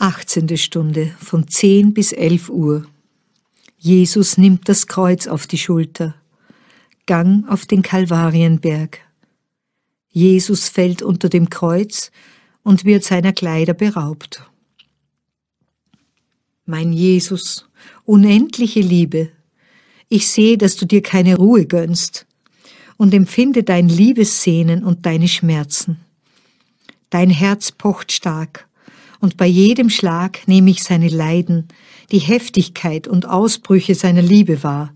18. Stunde von 10 bis 11 Uhr. Jesus nimmt das Kreuz auf die Schulter. Gang auf den Kalvarienberg. Jesus fällt unter dem Kreuz und wird seiner Kleider beraubt. Mein Jesus, unendliche Liebe, ich sehe, dass du dir keine Ruhe gönnst und empfinde dein Liebessehnen und deine Schmerzen. Dein Herz pocht stark und bei jedem Schlag nehme ich seine Leiden, die Heftigkeit und Ausbrüche seiner Liebe wahr.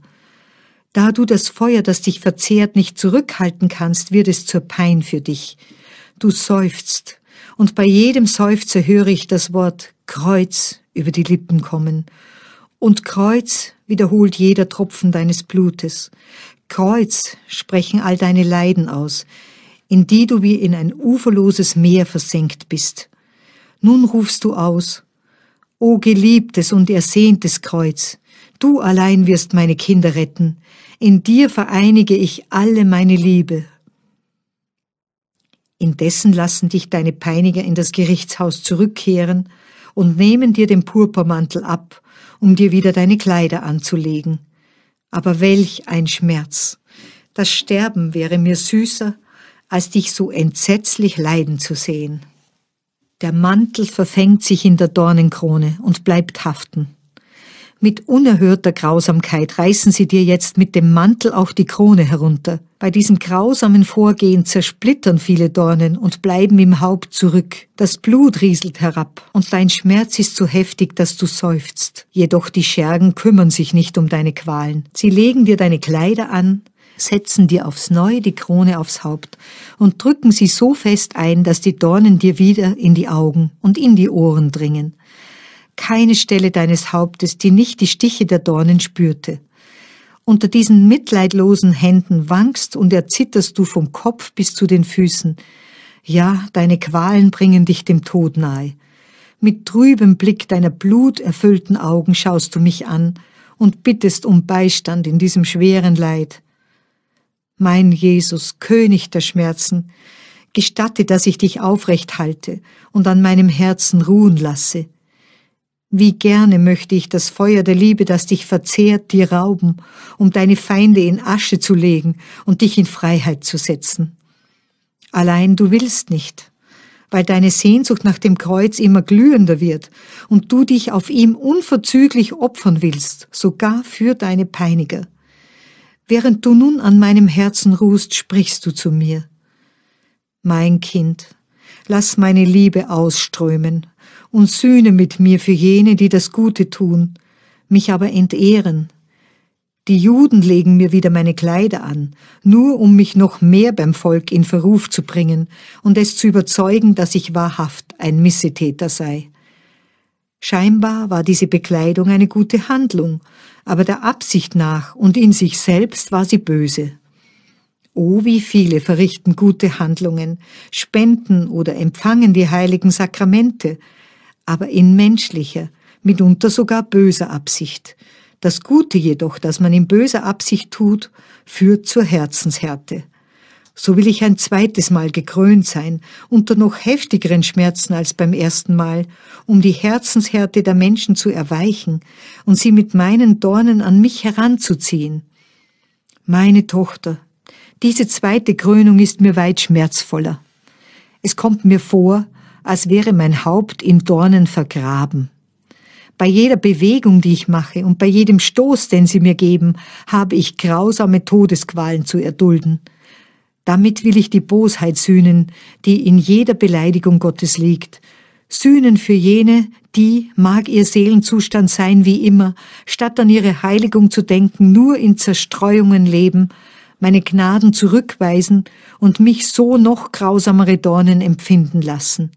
Da du das Feuer, das dich verzehrt, nicht zurückhalten kannst, wird es zur Pein für dich. Du seufzt, und bei jedem Seufzer höre ich das Wort Kreuz über die Lippen kommen. Und Kreuz wiederholt jeder Tropfen deines Blutes. Kreuz sprechen all deine Leiden aus, in die du wie in ein uferloses Meer versenkt bist. Nun rufst du aus, O geliebtes und ersehntes Kreuz, du allein wirst meine Kinder retten, in dir vereinige ich alle meine Liebe. Indessen lassen dich deine Peiniger in das Gerichtshaus zurückkehren und nehmen dir den Purpurmantel ab, um dir wieder deine Kleider anzulegen. Aber welch ein Schmerz! Das Sterben wäre mir süßer, als dich so entsetzlich leiden zu sehen. Der Mantel verfängt sich in der Dornenkrone und bleibt haften. Mit unerhörter Grausamkeit reißen sie dir jetzt mit dem Mantel auch die Krone herunter. Bei diesem grausamen Vorgehen zersplittern viele Dornen und bleiben im Haupt zurück. Das Blut rieselt herab und dein Schmerz ist so heftig, dass du seufzt. Jedoch die Schergen kümmern sich nicht um deine Qualen. Sie legen dir deine Kleider an, setzen dir aufs Neue die Krone aufs Haupt und drücken sie so fest ein, dass die Dornen dir wieder in die Augen und in die Ohren dringen. Keine Stelle deines Hauptes, die nicht die Stiche der Dornen spürte. Unter diesen mitleidlosen Händen wankst und erzitterst du vom Kopf bis zu den Füßen. Ja, deine Qualen bringen dich dem Tod nahe. Mit trübem Blick deiner bluterfüllten Augen schaust du mich an und bittest um Beistand in diesem schweren Leid. Mein Jesus, König der Schmerzen, gestatte, dass ich dich aufrecht halte und an meinem Herzen ruhen lasse. Wie gerne möchte ich das Feuer der Liebe, das dich verzehrt, dir rauben, um deine Feinde in Asche zu legen und dich in Freiheit zu setzen. Allein du willst nicht, weil deine Sehnsucht nach dem Kreuz immer glühender wird und du dich auf ihm unverzüglich opfern willst, sogar für deine Peiniger. Während du nun an meinem Herzen ruhst, sprichst du zu mir. Mein Kind, lass meine Liebe ausströmen und sühne mit mir für jene, die das Gute tun, mich aber entehren. Die Juden legen mir wieder meine Kleider an, nur um mich noch mehr beim Volk in Verruf zu bringen und es zu überzeugen, dass ich wahrhaft ein Missetäter sei. Scheinbar war diese Bekleidung eine gute Handlung, aber der Absicht nach und in sich selbst war sie böse. Oh, wie viele verrichten gute Handlungen, spenden oder empfangen die heiligen Sakramente, aber in menschlicher, mitunter sogar böser Absicht. Das Gute jedoch, das man in böser Absicht tut, führt zur Herzenshärte so will ich ein zweites Mal gekrönt sein, unter noch heftigeren Schmerzen als beim ersten Mal, um die Herzenshärte der Menschen zu erweichen und sie mit meinen Dornen an mich heranzuziehen. Meine Tochter, diese zweite Krönung ist mir weit schmerzvoller. Es kommt mir vor, als wäre mein Haupt in Dornen vergraben. Bei jeder Bewegung, die ich mache und bei jedem Stoß, den sie mir geben, habe ich grausame Todesqualen zu erdulden. Damit will ich die Bosheit sühnen, die in jeder Beleidigung Gottes liegt. Sühnen für jene, die, mag ihr Seelenzustand sein wie immer, statt an ihre Heiligung zu denken, nur in Zerstreuungen leben, meine Gnaden zurückweisen und mich so noch grausamere Dornen empfinden lassen.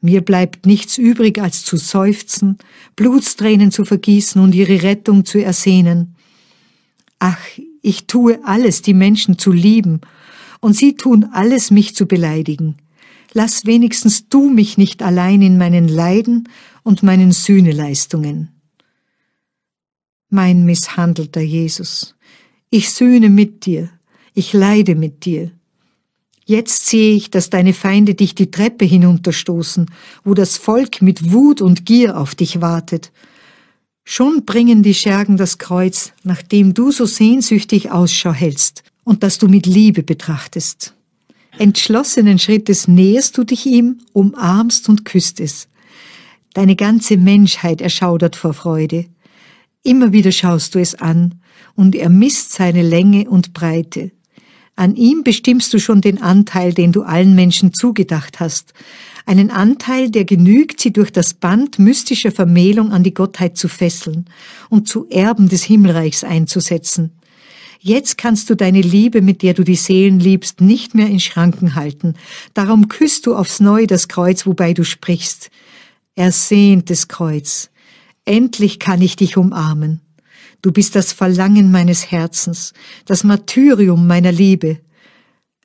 Mir bleibt nichts übrig, als zu seufzen, Blutstränen zu vergießen und ihre Rettung zu ersehnen. Ach, ich tue alles, die Menschen zu lieben und sie tun alles, mich zu beleidigen. Lass wenigstens du mich nicht allein in meinen Leiden und meinen Sühneleistungen. Mein misshandelter Jesus, ich sühne mit dir, ich leide mit dir. Jetzt sehe ich, dass deine Feinde dich die Treppe hinunterstoßen, wo das Volk mit Wut und Gier auf dich wartet. Schon bringen die Schergen das Kreuz, nachdem du so sehnsüchtig Ausschau hältst und das du mit Liebe betrachtest. Entschlossenen Schrittes näherst du dich ihm, umarmst und küsst es. Deine ganze Menschheit erschaudert vor Freude. Immer wieder schaust du es an, und er misst seine Länge und Breite. An ihm bestimmst du schon den Anteil, den du allen Menschen zugedacht hast, einen Anteil, der genügt, sie durch das Band mystischer Vermählung an die Gottheit zu fesseln und zu Erben des Himmelreichs einzusetzen. Jetzt kannst du deine Liebe, mit der du die Seelen liebst, nicht mehr in Schranken halten. Darum küsst du aufs Neue das Kreuz, wobei du sprichst. Ersehntes Kreuz. Endlich kann ich dich umarmen. Du bist das Verlangen meines Herzens, das Martyrium meiner Liebe.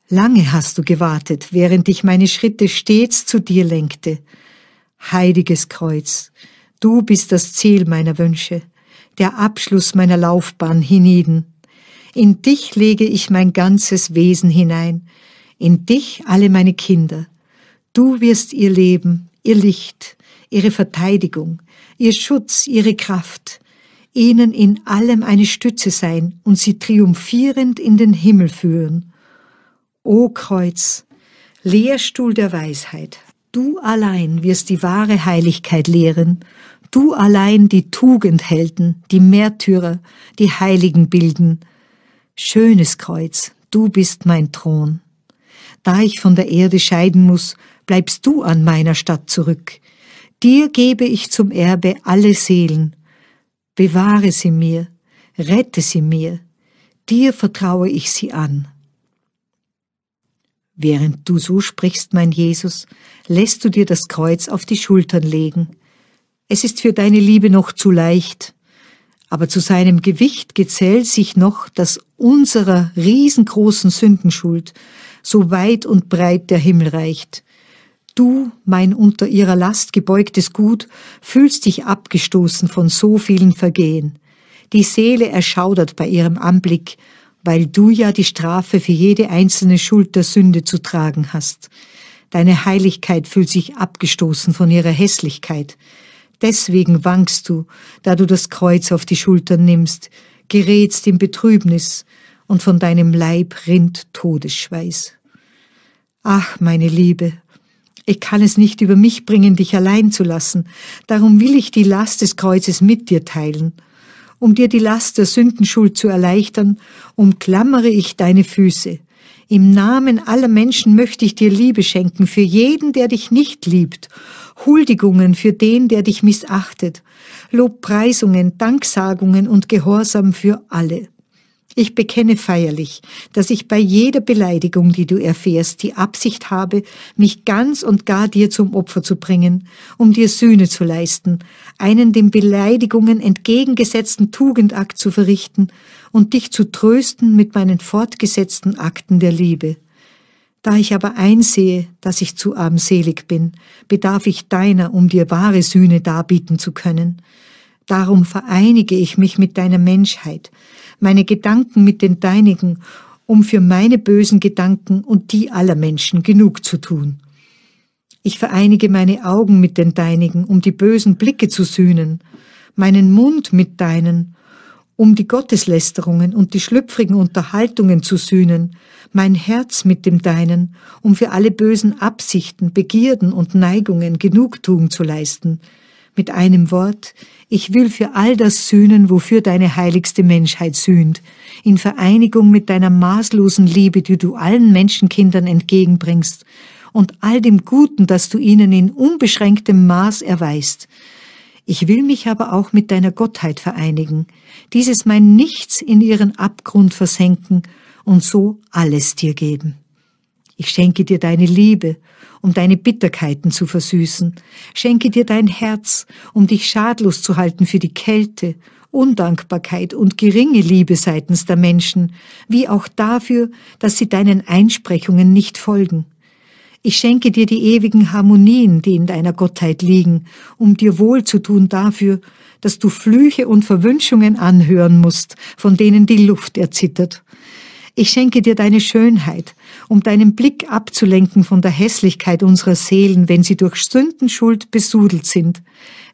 Lange hast du gewartet, während ich meine Schritte stets zu dir lenkte. Heiliges Kreuz, du bist das Ziel meiner Wünsche, der Abschluss meiner Laufbahn hienieden. In dich lege ich mein ganzes Wesen hinein, in dich alle meine Kinder. Du wirst ihr Leben, ihr Licht, ihre Verteidigung, ihr Schutz, ihre Kraft, ihnen in allem eine Stütze sein und sie triumphierend in den Himmel führen. O Kreuz, Lehrstuhl der Weisheit, du allein wirst die wahre Heiligkeit lehren, du allein die Tugendhelden, die Märtyrer, die Heiligen bilden, Schönes Kreuz, du bist mein Thron. Da ich von der Erde scheiden muss, bleibst du an meiner Stadt zurück. Dir gebe ich zum Erbe alle Seelen. Bewahre sie mir, rette sie mir, dir vertraue ich sie an. Während du so sprichst, mein Jesus, lässt du dir das Kreuz auf die Schultern legen. Es ist für deine Liebe noch zu leicht, aber zu seinem Gewicht gezählt sich noch, dass unserer riesengroßen Sündenschuld so weit und breit der Himmel reicht. Du, mein unter ihrer Last gebeugtes Gut, fühlst dich abgestoßen von so vielen Vergehen. Die Seele erschaudert bei ihrem Anblick, weil du ja die Strafe für jede einzelne Schuld der Sünde zu tragen hast. Deine Heiligkeit fühlt sich abgestoßen von ihrer Hässlichkeit. Deswegen wankst du, da du das Kreuz auf die Schultern nimmst, gerätst in Betrübnis, und von deinem Leib rinnt Todesschweiß. Ach, meine Liebe, ich kann es nicht über mich bringen, dich allein zu lassen, darum will ich die Last des Kreuzes mit dir teilen. Um dir die Last der Sündenschuld zu erleichtern, umklammere ich deine Füße. Im Namen aller Menschen möchte ich dir Liebe schenken für jeden, der dich nicht liebt, Huldigungen für den, der dich missachtet, Lobpreisungen, Danksagungen und Gehorsam für alle. Ich bekenne feierlich, dass ich bei jeder Beleidigung, die du erfährst, die Absicht habe, mich ganz und gar dir zum Opfer zu bringen, um dir Sühne zu leisten, einen den Beleidigungen entgegengesetzten Tugendakt zu verrichten und dich zu trösten mit meinen fortgesetzten Akten der Liebe. Da ich aber einsehe, dass ich zu armselig bin, bedarf ich deiner, um dir wahre Sühne darbieten zu können. Darum vereinige ich mich mit deiner Menschheit, meine Gedanken mit den deinigen, um für meine bösen Gedanken und die aller Menschen genug zu tun. Ich vereinige meine Augen mit den deinigen, um die bösen Blicke zu sühnen, meinen Mund mit deinen, um die Gotteslästerungen und die schlüpfrigen Unterhaltungen zu sühnen, mein Herz mit dem deinen, um für alle bösen Absichten, Begierden und Neigungen Genugtuung zu leisten. Mit einem Wort, ich will für all das sühnen, wofür deine heiligste Menschheit sühnt, in Vereinigung mit deiner maßlosen Liebe, die du allen Menschenkindern entgegenbringst, und all dem Guten, das du ihnen in unbeschränktem Maß erweist, ich will mich aber auch mit deiner Gottheit vereinigen, dieses mein Nichts in ihren Abgrund versenken und so alles dir geben. Ich schenke dir deine Liebe, um deine Bitterkeiten zu versüßen, schenke dir dein Herz, um dich schadlos zu halten für die Kälte, Undankbarkeit und geringe Liebe seitens der Menschen, wie auch dafür, dass sie deinen Einsprechungen nicht folgen. Ich schenke dir die ewigen Harmonien, die in deiner Gottheit liegen, um dir wohl zu tun dafür, dass du Flüche und Verwünschungen anhören musst, von denen die Luft erzittert. Ich schenke dir deine Schönheit, um deinen Blick abzulenken von der Hässlichkeit unserer Seelen, wenn sie durch Sündenschuld besudelt sind.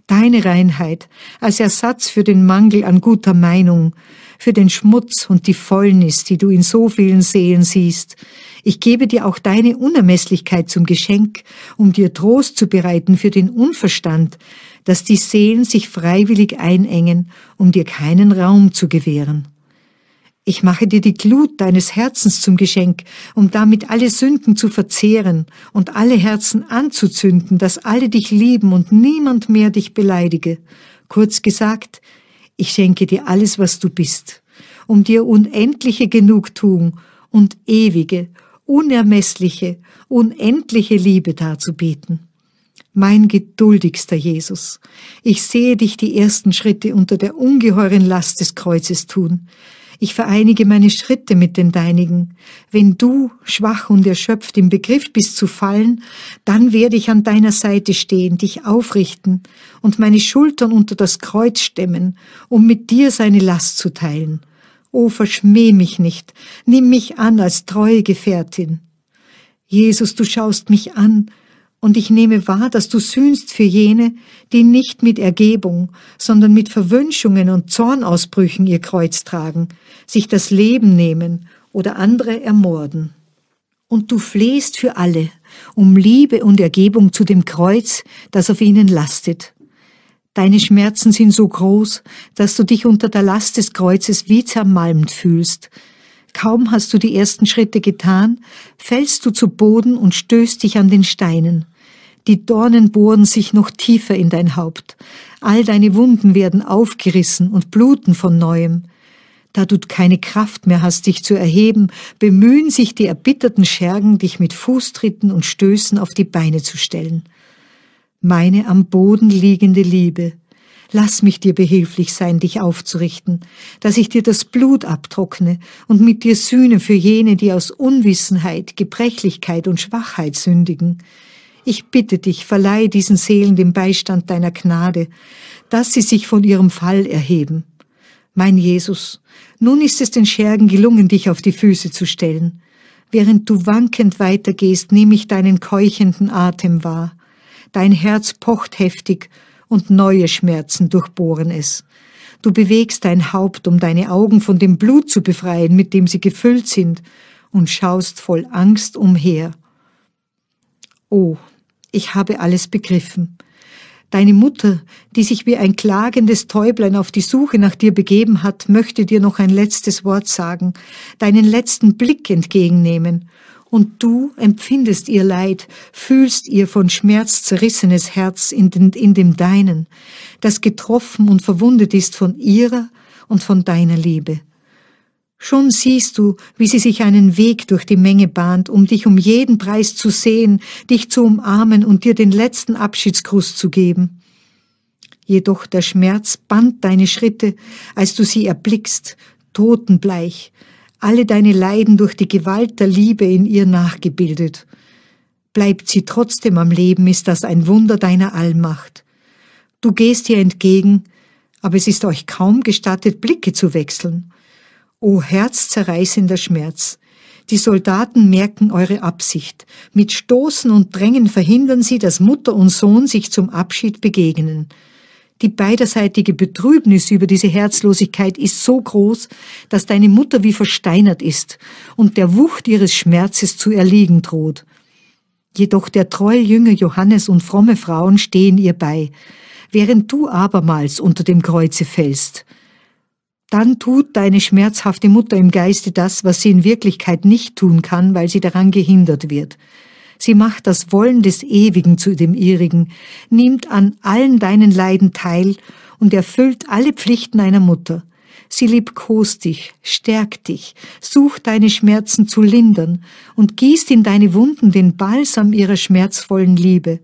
Deine Reinheit als Ersatz für den Mangel an guter Meinung, für den Schmutz und die Fäulnis, die du in so vielen Seelen siehst. Ich gebe dir auch deine Unermesslichkeit zum Geschenk, um dir Trost zu bereiten für den Unverstand, dass die Seelen sich freiwillig einengen, um dir keinen Raum zu gewähren. Ich mache dir die Glut deines Herzens zum Geschenk, um damit alle Sünden zu verzehren und alle Herzen anzuzünden, dass alle dich lieben und niemand mehr dich beleidige. Kurz gesagt, ich schenke dir alles, was du bist, um dir unendliche Genugtuung und ewige, unermessliche, unendliche Liebe darzubieten. Mein geduldigster Jesus, ich sehe dich die ersten Schritte unter der ungeheuren Last des Kreuzes tun. Ich vereinige meine Schritte mit den deinigen. Wenn du, schwach und erschöpft, im Begriff bist zu fallen, dann werde ich an deiner Seite stehen, dich aufrichten und meine Schultern unter das Kreuz stemmen, um mit dir seine Last zu teilen. O verschmäh mich nicht, nimm mich an als treue Gefährtin. Jesus, du schaust mich an, und ich nehme wahr, dass du sühnst für jene, die nicht mit Ergebung, sondern mit Verwünschungen und Zornausbrüchen ihr Kreuz tragen, sich das Leben nehmen oder andere ermorden. Und du flehst für alle um Liebe und Ergebung zu dem Kreuz, das auf ihnen lastet. Deine Schmerzen sind so groß, dass du dich unter der Last des Kreuzes wie zermalmt fühlst, Kaum hast du die ersten Schritte getan, fällst du zu Boden und stößt dich an den Steinen. Die Dornen bohren sich noch tiefer in dein Haupt. All deine Wunden werden aufgerissen und bluten von neuem. Da du keine Kraft mehr hast, dich zu erheben, bemühen sich die erbitterten Schergen, dich mit Fußtritten und Stößen auf die Beine zu stellen. Meine am Boden liegende Liebe, lass mich dir behilflich sein, dich aufzurichten, dass ich dir das Blut abtrockne und mit dir sühne für jene, die aus Unwissenheit, Gebrechlichkeit und Schwachheit sündigen. Ich bitte dich, verleihe diesen Seelen den Beistand deiner Gnade, dass sie sich von ihrem Fall erheben. Mein Jesus, nun ist es den Schergen gelungen, dich auf die Füße zu stellen. Während du wankend weitergehst, nehme ich deinen keuchenden Atem wahr. Dein Herz pocht heftig und neue Schmerzen durchbohren es. Du bewegst dein Haupt, um deine Augen von dem Blut zu befreien, mit dem sie gefüllt sind, und schaust voll Angst umher. Oh, ich habe alles begriffen. Deine Mutter, die sich wie ein klagendes Täublein auf die Suche nach dir begeben hat, möchte dir noch ein letztes Wort sagen, deinen letzten Blick entgegennehmen, und du empfindest ihr Leid, fühlst ihr von Schmerz zerrissenes Herz in, den, in dem deinen, das getroffen und verwundet ist von ihrer und von deiner Liebe. Schon siehst du, wie sie sich einen Weg durch die Menge bahnt, um dich um jeden Preis zu sehen, dich zu umarmen und dir den letzten Abschiedsgruß zu geben. Jedoch der Schmerz band deine Schritte, als du sie erblickst, totenbleich, alle deine Leiden durch die Gewalt der Liebe in ihr nachgebildet. Bleibt sie trotzdem am Leben, ist das ein Wunder deiner Allmacht. Du gehst ihr entgegen, aber es ist euch kaum gestattet, Blicke zu wechseln. O herzzerreißender Schmerz! Die Soldaten merken eure Absicht. Mit Stoßen und Drängen verhindern sie, dass Mutter und Sohn sich zum Abschied begegnen. Die beiderseitige Betrübnis über diese Herzlosigkeit ist so groß, dass deine Mutter wie versteinert ist und der Wucht ihres Schmerzes zu erliegen droht. Jedoch der treue Jünger Johannes und fromme Frauen stehen ihr bei, während du abermals unter dem Kreuze fällst. Dann tut deine schmerzhafte Mutter im Geiste das, was sie in Wirklichkeit nicht tun kann, weil sie daran gehindert wird. Sie macht das Wollen des Ewigen zu dem ihrigen, nimmt an allen deinen Leiden teil und erfüllt alle Pflichten einer Mutter. Sie liebkost dich, stärkt dich, sucht deine Schmerzen zu lindern und gießt in deine Wunden den Balsam ihrer schmerzvollen Liebe.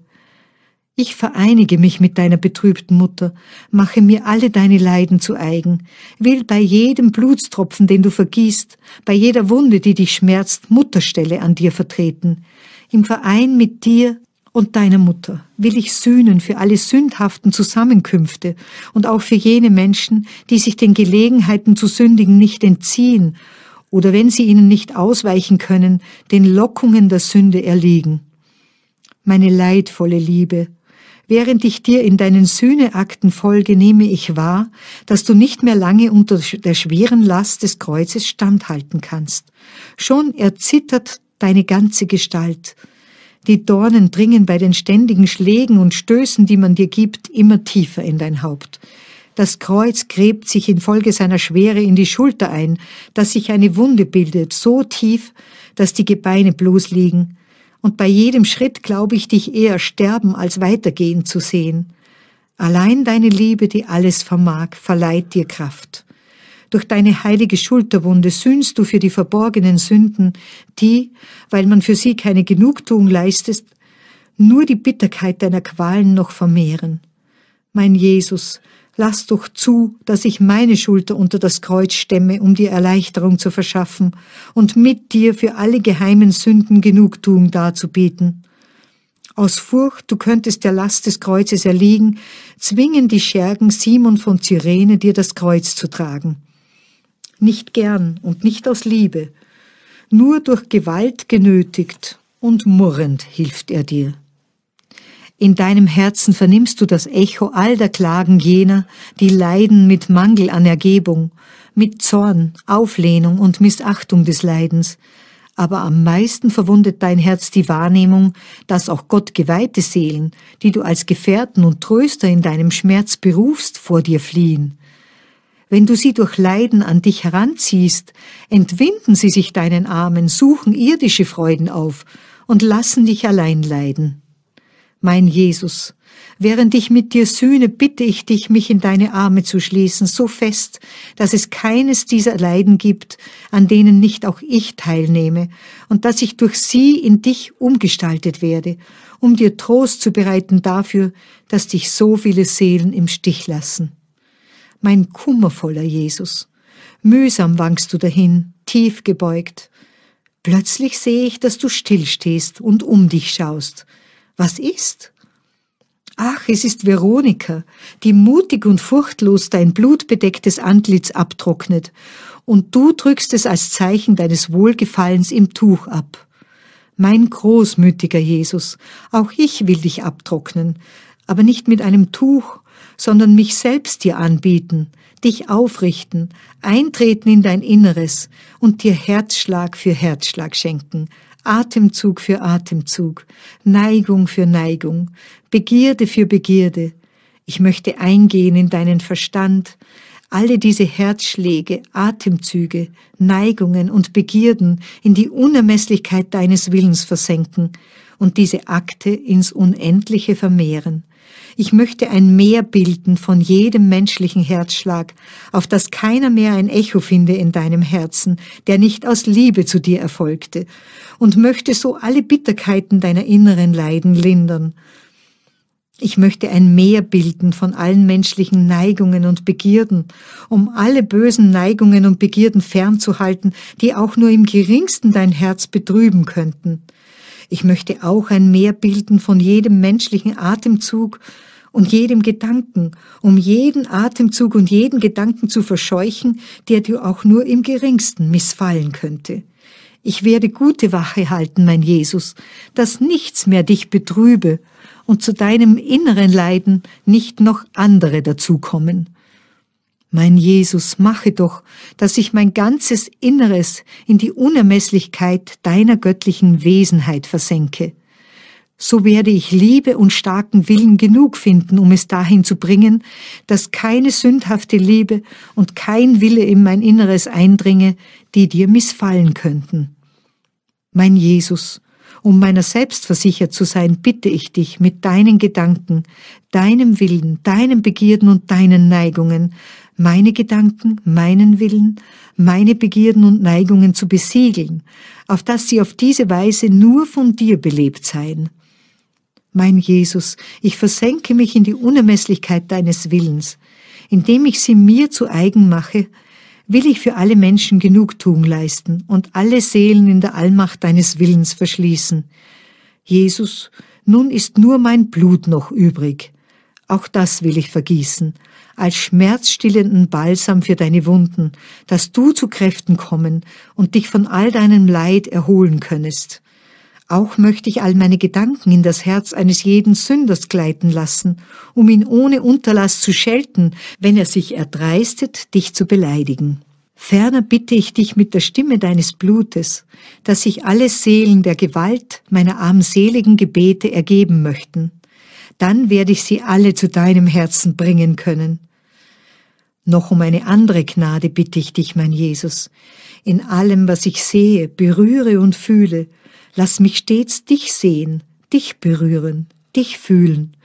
Ich vereinige mich mit deiner betrübten Mutter, mache mir alle deine Leiden zu eigen, will bei jedem Blutstropfen, den du vergießt, bei jeder Wunde, die dich schmerzt, Mutterstelle an dir vertreten. Im Verein mit dir und deiner Mutter will ich sühnen für alle sündhaften Zusammenkünfte und auch für jene Menschen, die sich den Gelegenheiten zu sündigen nicht entziehen oder wenn sie ihnen nicht ausweichen können, den Lockungen der Sünde erliegen. Meine leidvolle Liebe, während ich dir in deinen Sühneakten folge, nehme ich wahr, dass du nicht mehr lange unter der schweren Last des Kreuzes standhalten kannst. Schon erzittert deine ganze Gestalt. Die Dornen dringen bei den ständigen Schlägen und Stößen, die man dir gibt, immer tiefer in dein Haupt. Das Kreuz gräbt sich infolge seiner Schwere in die Schulter ein, dass sich eine Wunde bildet, so tief, dass die Gebeine bloß liegen. Und bei jedem Schritt glaube ich dich eher sterben als weitergehen zu sehen. Allein deine Liebe, die alles vermag, verleiht dir Kraft. Durch deine heilige Schulterwunde sühnst du für die verborgenen Sünden, die, weil man für sie keine Genugtuung leistet, nur die Bitterkeit deiner Qualen noch vermehren. Mein Jesus, lass doch zu, dass ich meine Schulter unter das Kreuz stemme, um dir Erleichterung zu verschaffen und mit dir für alle geheimen Sünden Genugtuung darzubieten. Aus Furcht, du könntest der Last des Kreuzes erliegen, zwingen die Schergen Simon von Cyrene, dir das Kreuz zu tragen. Nicht gern und nicht aus Liebe, nur durch Gewalt genötigt und murrend hilft er dir. In deinem Herzen vernimmst du das Echo all der Klagen jener, die leiden mit Mangel an Ergebung, mit Zorn, Auflehnung und Missachtung des Leidens. Aber am meisten verwundet dein Herz die Wahrnehmung, dass auch Gott geweihte Seelen, die du als Gefährten und Tröster in deinem Schmerz berufst, vor dir fliehen. Wenn du sie durch Leiden an dich heranziehst, entwinden sie sich deinen Armen, suchen irdische Freuden auf und lassen dich allein leiden. Mein Jesus, während ich mit dir sühne, bitte ich dich, mich in deine Arme zu schließen, so fest, dass es keines dieser Leiden gibt, an denen nicht auch ich teilnehme, und dass ich durch sie in dich umgestaltet werde, um dir Trost zu bereiten dafür, dass dich so viele Seelen im Stich lassen. Mein kummervoller Jesus, mühsam wankst du dahin, tief gebeugt. Plötzlich sehe ich, dass du stillstehst und um dich schaust, was ist? Ach, es ist Veronika, die mutig und furchtlos dein blutbedecktes Antlitz abtrocknet, und du drückst es als Zeichen deines Wohlgefallens im Tuch ab. Mein großmütiger Jesus, auch ich will dich abtrocknen, aber nicht mit einem Tuch, sondern mich selbst dir anbieten, dich aufrichten, eintreten in dein Inneres und dir Herzschlag für Herzschlag schenken, Atemzug für Atemzug, Neigung für Neigung, Begierde für Begierde. Ich möchte eingehen in deinen Verstand, alle diese Herzschläge, Atemzüge, Neigungen und Begierden in die Unermesslichkeit deines Willens versenken und diese Akte ins Unendliche vermehren. Ich möchte ein Meer bilden von jedem menschlichen Herzschlag, auf das keiner mehr ein Echo finde in deinem Herzen, der nicht aus Liebe zu dir erfolgte, und möchte so alle Bitterkeiten deiner inneren Leiden lindern. Ich möchte ein Meer bilden von allen menschlichen Neigungen und Begierden, um alle bösen Neigungen und Begierden fernzuhalten, die auch nur im geringsten dein Herz betrüben könnten. Ich möchte auch ein Meer bilden von jedem menschlichen Atemzug und jedem Gedanken, um jeden Atemzug und jeden Gedanken zu verscheuchen, der dir auch nur im geringsten missfallen könnte. Ich werde gute Wache halten, mein Jesus, dass nichts mehr dich betrübe und zu deinem inneren Leiden nicht noch andere dazukommen. Mein Jesus, mache doch, dass ich mein ganzes Inneres in die Unermesslichkeit deiner göttlichen Wesenheit versenke. So werde ich Liebe und starken Willen genug finden, um es dahin zu bringen, dass keine sündhafte Liebe und kein Wille in mein Inneres eindringe, die dir missfallen könnten. Mein Jesus, um meiner selbst versichert zu sein, bitte ich dich mit deinen Gedanken, deinem Willen, deinen Begierden und deinen Neigungen, meine Gedanken, meinen Willen, meine Begierden und Neigungen zu besiegeln, auf dass sie auf diese Weise nur von dir belebt seien. Mein Jesus, ich versenke mich in die Unermesslichkeit deines Willens. Indem ich sie mir zu eigen mache, will ich für alle Menschen Genugtuung leisten und alle Seelen in der Allmacht deines Willens verschließen. Jesus, nun ist nur mein Blut noch übrig, Auch das will ich vergießen, als schmerzstillenden Balsam für deine Wunden, dass du zu Kräften kommen und dich von all deinem Leid erholen könnest. Auch möchte ich all meine Gedanken in das Herz eines jeden Sünders gleiten lassen, um ihn ohne Unterlass zu schelten, wenn er sich erdreistet, dich zu beleidigen. Ferner bitte ich dich mit der Stimme deines Blutes, dass sich alle Seelen der Gewalt meiner armseligen Gebete ergeben möchten. Dann werde ich sie alle zu deinem Herzen bringen können. Noch um eine andere Gnade bitte ich dich, mein Jesus. In allem, was ich sehe, berühre und fühle, lass mich stets dich sehen, dich berühren, dich fühlen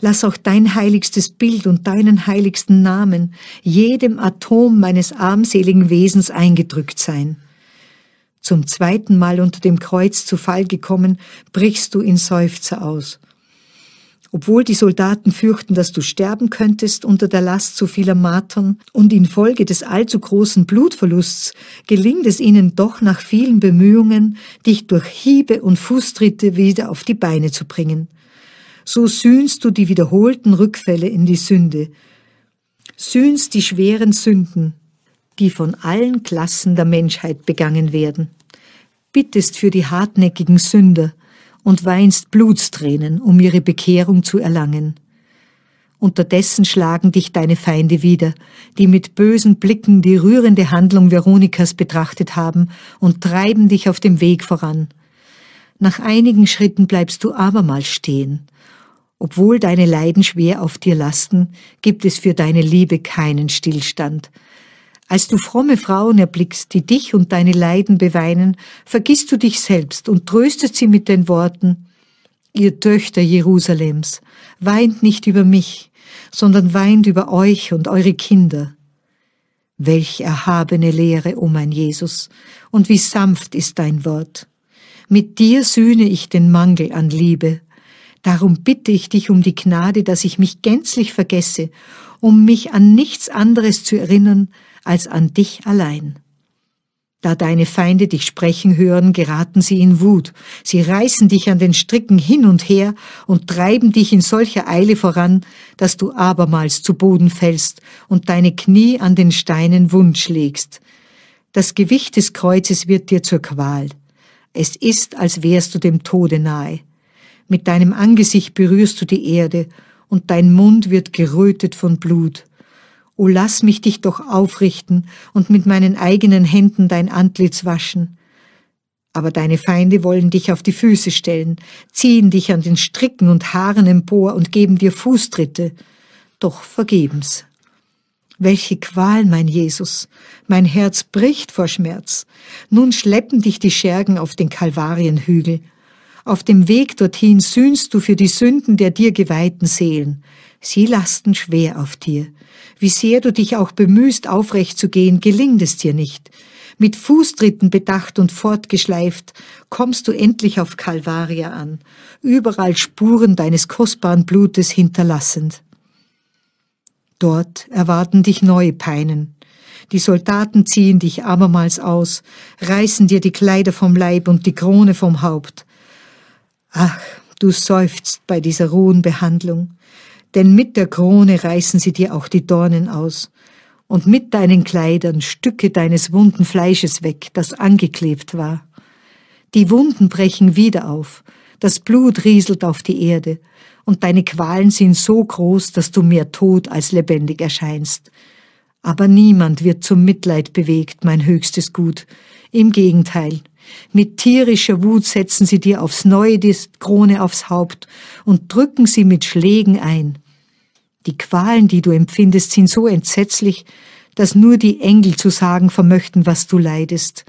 Lass auch dein heiligstes Bild und deinen heiligsten Namen jedem Atom meines armseligen Wesens eingedrückt sein. Zum zweiten Mal unter dem Kreuz zu Fall gekommen, brichst du in Seufzer aus. Obwohl die Soldaten fürchten, dass du sterben könntest unter der Last so vieler Martern und infolge des allzu großen Blutverlusts, gelingt es ihnen doch nach vielen Bemühungen, dich durch Hiebe und Fußtritte wieder auf die Beine zu bringen. So sühnst du die wiederholten Rückfälle in die Sünde, sühnst die schweren Sünden, die von allen Klassen der Menschheit begangen werden, bittest für die hartnäckigen Sünder und weinst Blutstränen, um ihre Bekehrung zu erlangen. Unterdessen schlagen dich deine Feinde wieder, die mit bösen Blicken die rührende Handlung Veronikas betrachtet haben und treiben dich auf dem Weg voran. Nach einigen Schritten bleibst du abermals stehen. Obwohl deine Leiden schwer auf dir lasten, gibt es für deine Liebe keinen Stillstand. Als du fromme Frauen erblickst, die dich und deine Leiden beweinen, vergisst du dich selbst und tröstest sie mit den Worten, Ihr Töchter Jerusalems, weint nicht über mich, sondern weint über euch und eure Kinder. Welch erhabene Lehre, o oh mein Jesus, und wie sanft ist dein Wort. Mit dir sühne ich den Mangel an Liebe. Darum bitte ich dich um die Gnade, dass ich mich gänzlich vergesse, um mich an nichts anderes zu erinnern als an dich allein. Da deine Feinde dich sprechen hören, geraten sie in Wut. Sie reißen dich an den Stricken hin und her und treiben dich in solcher Eile voran, dass du abermals zu Boden fällst und deine Knie an den Steinen wund schlägst. Das Gewicht des Kreuzes wird dir zur Qual. Es ist, als wärst du dem Tode nahe. Mit deinem Angesicht berührst du die Erde, und dein Mund wird gerötet von Blut. O lass mich dich doch aufrichten und mit meinen eigenen Händen dein Antlitz waschen. Aber deine Feinde wollen dich auf die Füße stellen, ziehen dich an den Stricken und Haaren empor und geben dir Fußtritte. Doch vergebens. Welche Qual, mein Jesus! Mein Herz bricht vor Schmerz. Nun schleppen dich die Schergen auf den Kalvarienhügel. Auf dem Weg dorthin sühnst du für die Sünden der dir geweihten Seelen. Sie lasten schwer auf dir. Wie sehr du dich auch bemühst, aufrecht zu gehen, gelingt es dir nicht. Mit Fußtritten bedacht und fortgeschleift kommst du endlich auf Kalvaria an, überall Spuren deines kostbaren Blutes hinterlassend. Dort erwarten dich neue Peinen. Die Soldaten ziehen dich abermals aus, reißen dir die Kleider vom Leib und die Krone vom Haupt. Ach, du seufzt bei dieser rohen Behandlung, denn mit der Krone reißen sie dir auch die Dornen aus und mit deinen Kleidern Stücke deines wunden Fleisches weg, das angeklebt war. Die Wunden brechen wieder auf, das Blut rieselt auf die Erde, und deine Qualen sind so groß, dass du mehr tot als lebendig erscheinst. Aber niemand wird zum Mitleid bewegt, mein höchstes Gut. Im Gegenteil, mit tierischer Wut setzen sie dir aufs Neue die Krone aufs Haupt und drücken sie mit Schlägen ein. Die Qualen, die du empfindest, sind so entsetzlich, dass nur die Engel zu sagen vermöchten, was du leidest.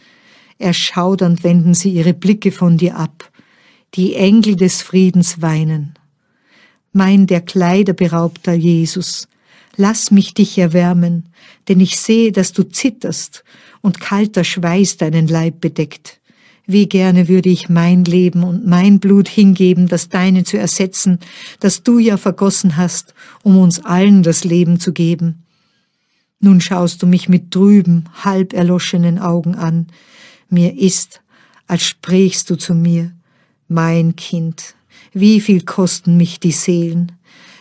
Erschaudernd wenden sie ihre Blicke von dir ab. Die Engel des Friedens weinen mein der Kleider beraubter Jesus, lass mich dich erwärmen, denn ich sehe, dass du zitterst und kalter Schweiß deinen Leib bedeckt. Wie gerne würde ich mein Leben und mein Blut hingeben, das deine zu ersetzen, das du ja vergossen hast, um uns allen das Leben zu geben. Nun schaust du mich mit trüben, halb erloschenen Augen an. Mir ist, als sprächst du zu mir, mein Kind, wie viel kosten mich die Seelen?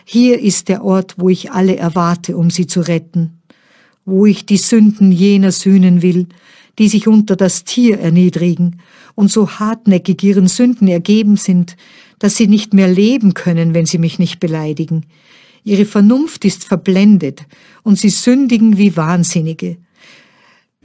hier ist der Ort, wo ich alle erwarte, um sie zu retten, wo ich die Sünden jener sühnen will, die sich unter das Tier erniedrigen und so hartnäckig ihren Sünden ergeben sind, dass sie nicht mehr leben können, wenn sie mich nicht beleidigen. Ihre Vernunft ist verblendet und sie sündigen wie Wahnsinnige.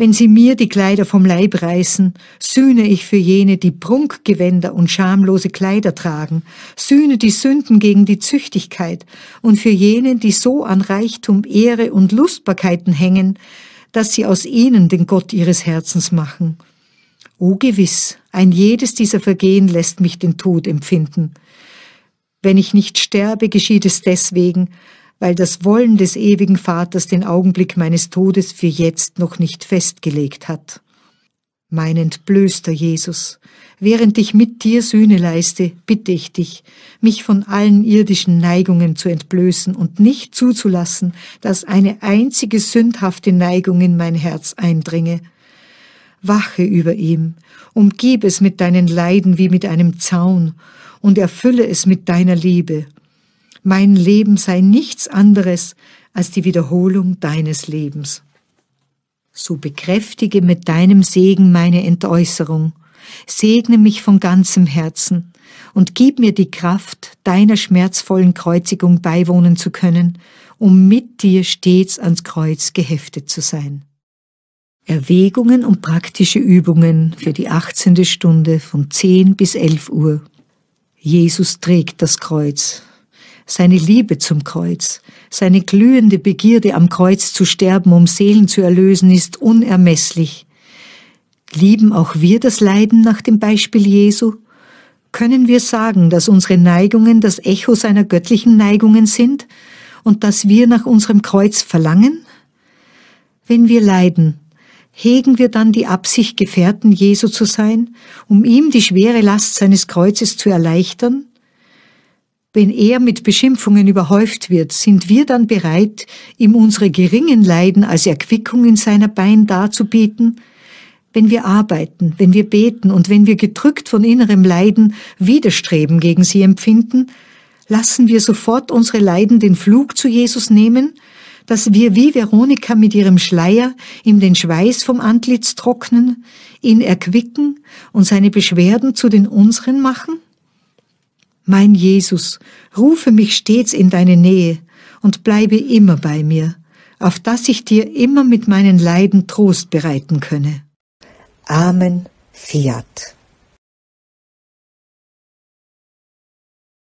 Wenn sie mir die Kleider vom Leib reißen, sühne ich für jene, die Prunkgewänder und schamlose Kleider tragen, sühne die Sünden gegen die Züchtigkeit und für jene, die so an Reichtum, Ehre und Lustbarkeiten hängen, dass sie aus ihnen den Gott ihres Herzens machen. O gewiss, ein jedes dieser Vergehen lässt mich den Tod empfinden. Wenn ich nicht sterbe, geschieht es deswegen, weil das Wollen des ewigen Vaters den Augenblick meines Todes für jetzt noch nicht festgelegt hat. Mein entblößter Jesus, während ich mit dir Sühne leiste, bitte ich dich, mich von allen irdischen Neigungen zu entblößen und nicht zuzulassen, dass eine einzige sündhafte Neigung in mein Herz eindringe. Wache über ihm, umgib es mit deinen Leiden wie mit einem Zaun und erfülle es mit deiner Liebe mein Leben sei nichts anderes als die Wiederholung deines Lebens. So bekräftige mit deinem Segen meine Entäußerung, segne mich von ganzem Herzen und gib mir die Kraft, deiner schmerzvollen Kreuzigung beiwohnen zu können, um mit dir stets ans Kreuz geheftet zu sein. Erwägungen und praktische Übungen für die 18. Stunde von 10 bis 11 Uhr. Jesus trägt das Kreuz, seine Liebe zum Kreuz, seine glühende Begierde am Kreuz zu sterben, um Seelen zu erlösen, ist unermesslich. Lieben auch wir das Leiden nach dem Beispiel Jesu? Können wir sagen, dass unsere Neigungen das Echo seiner göttlichen Neigungen sind und dass wir nach unserem Kreuz verlangen? Wenn wir leiden, hegen wir dann die Absicht, Gefährten Jesu zu sein, um ihm die schwere Last seines Kreuzes zu erleichtern? Wenn er mit Beschimpfungen überhäuft wird, sind wir dann bereit, ihm unsere geringen Leiden als Erquickung in seiner Bein darzubieten? Wenn wir arbeiten, wenn wir beten und wenn wir gedrückt von innerem Leiden Widerstreben gegen sie empfinden, lassen wir sofort unsere Leiden den Flug zu Jesus nehmen, dass wir wie Veronika mit ihrem Schleier ihm den Schweiß vom Antlitz trocknen, ihn erquicken und seine Beschwerden zu den unseren machen? Mein Jesus, rufe mich stets in deine Nähe und bleibe immer bei mir, auf dass ich dir immer mit meinen Leiden Trost bereiten könne. Amen, Fiat.